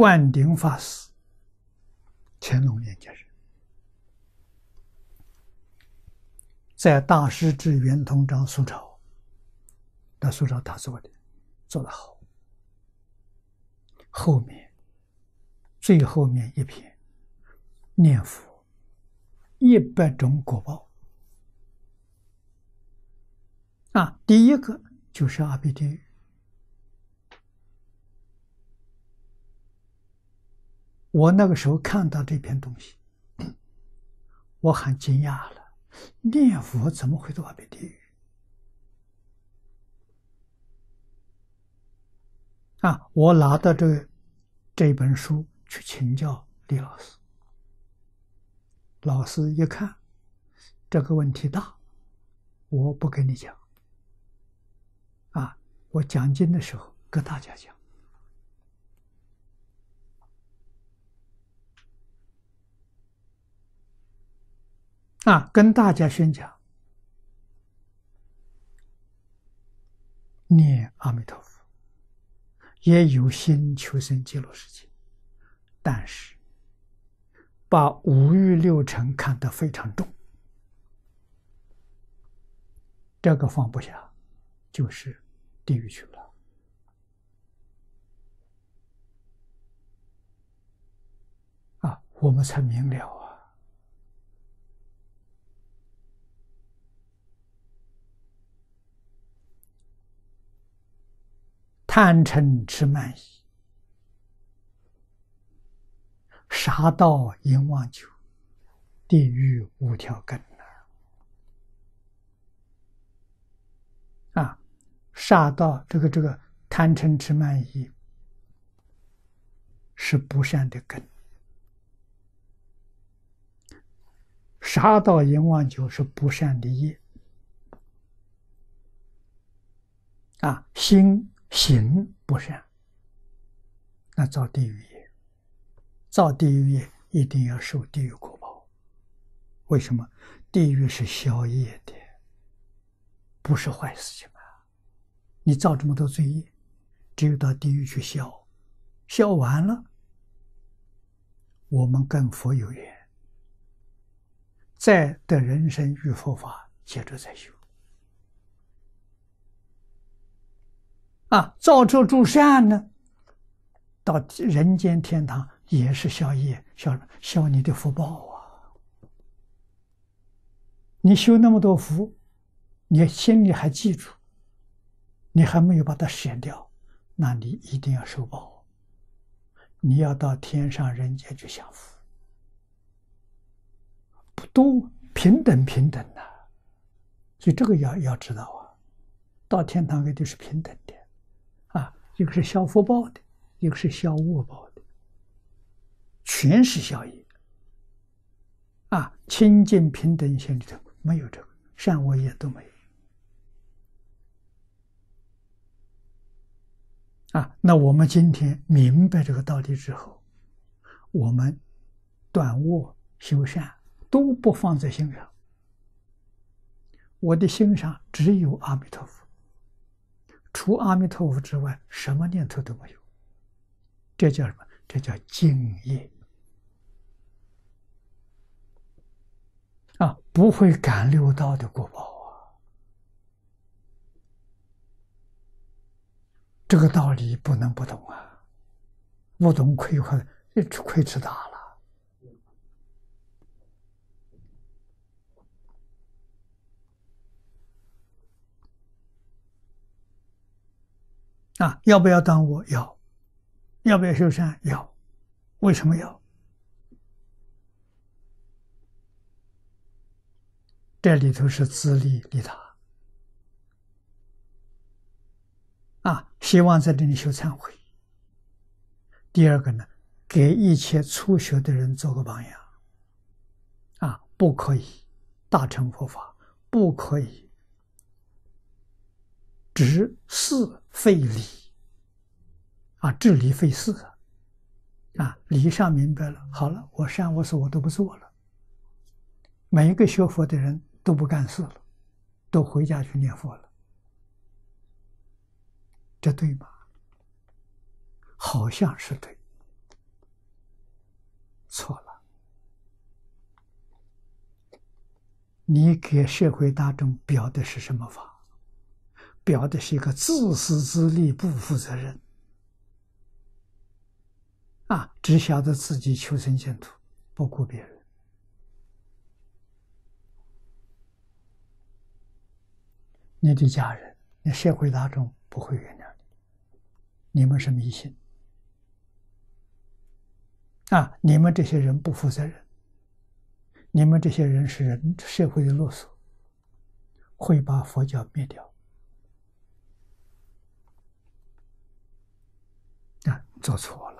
灌顶法师，乾隆年间人，在大师至圆通章苏朝，那苏朝他做的做得好。后面最后面一篇念佛一百种果报啊，第一个就是阿鼻地狱。我那个时候看到这篇东西，我很惊讶了。念佛怎么会到阿鼻地狱？啊！我拿到这这本书去请教李老师，老师一看这个问题大，我不跟你讲。啊，我讲经的时候跟大家讲。啊，跟大家宣讲，念阿弥陀佛，也有心求生极乐世界，但是把五欲六尘看得非常重，这个放不下，就是地狱去了。啊，我们才明了。贪嗔痴慢疑，杀盗淫妄酒，地狱五条根啊！杀盗这个这个贪嗔痴慢疑是不善的根，杀盗淫妄酒是不善的业啊，心。行不善，那造地狱业，造地狱业一定要受地狱果报。为什么？地狱是消业的，不是坏事情啊！你造这么多罪业，只有到地狱去消，消完了，我们跟佛有缘，再得人生与佛法，接着再修。啊，造这诸善呢，到人间天堂也是消业，消消你的福报啊！你修那么多福，你心里还记住，你还没有把它舍掉，那你一定要受报。你要到天上人间去享福，不都平等平等的？所以这个要要知道啊，到天堂里就是平等的。一个是消福报的，一个是消恶报的，全是消业。啊，清净平等心里头没有这个善恶业都没有。啊，那我们今天明白这个道理之后，我们断恶修善都不放在心上，我的心上只有阿弥陀佛。除阿弥陀佛之外，什么念头都没有。这叫什么？这叫敬业啊！不会感六道的果报啊！这个道理不能不懂啊！不懂亏亏亏吃大了。啊，要不要当我？要，要不要修善？要，为什么要？这里头是自利利他。啊，希望在这里修忏悔。第二个呢，给一切初学的人做个榜样。啊，不可以大乘佛法，不可以。执事费力啊治理费事。啊啊礼尚明白了好了我善我事我都不做了。每一个学佛的人都不干事了都回家去念佛了。这对吗？好像是对。错了。你给社会大众表的是什么法？表的是一个自私自利、不负责任，啊，只晓得自己求生净土，不顾别人。你的家人，你社会大众不会原谅你，你们是迷信。啊！你们这些人不负责任，你们这些人是人社会的勒索，会把佛教灭掉。啊做错了。